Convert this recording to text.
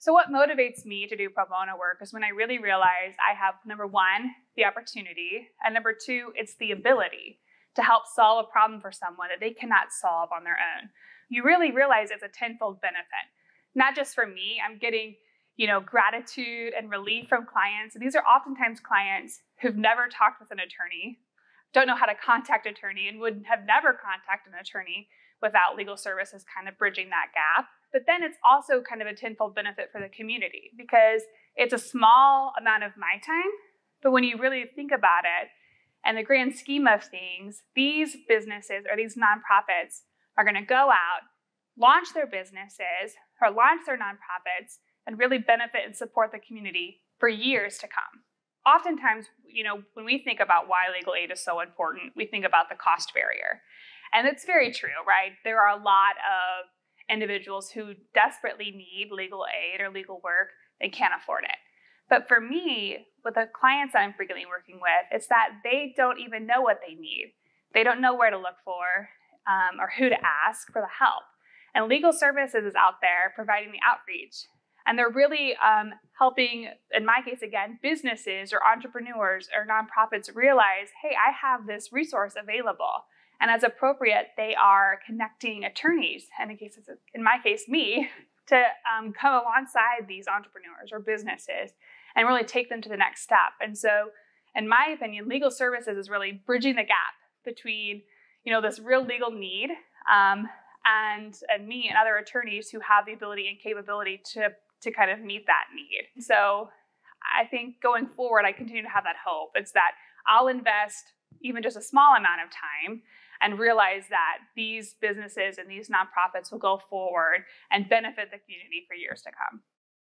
So, what motivates me to do pro bono work is when I really realize I have number one, the opportunity, and number two, it's the ability to help solve a problem for someone that they cannot solve on their own. You really realize it's a tenfold benefit. Not just for me, I'm getting you know, gratitude and relief from clients. These are oftentimes clients who've never talked with an attorney, don't know how to contact attorney, and would have never contacted an attorney without legal services kind of bridging that gap. But then it's also kind of a tenfold benefit for the community because it's a small amount of my time. But when you really think about it, and the grand scheme of things, these businesses or these nonprofits are going to go out, launch their businesses or launch their nonprofits, and really benefit and support the community for years to come. Oftentimes, you know, when we think about why legal aid is so important, we think about the cost barrier. And it's very true, right? There are a lot of individuals who desperately need legal aid or legal work, they can't afford it. But for me, with the clients I'm frequently working with, it's that they don't even know what they need. They don't know where to look for um, or who to ask for the help. And legal services is out there providing the outreach. And they're really um, helping, in my case again, businesses or entrepreneurs or nonprofits realize hey, I have this resource available. And as appropriate, they are connecting attorneys, and in, cases, in my case, me, to um, come alongside these entrepreneurs or businesses and really take them to the next step. And so, in my opinion, legal services is really bridging the gap between, you know, this real legal need um, and and me and other attorneys who have the ability and capability to to kind of meet that need. So, I think going forward, I continue to have that hope. It's that I'll invest even just a small amount of time and realize that these businesses and these nonprofits will go forward and benefit the community for years to come.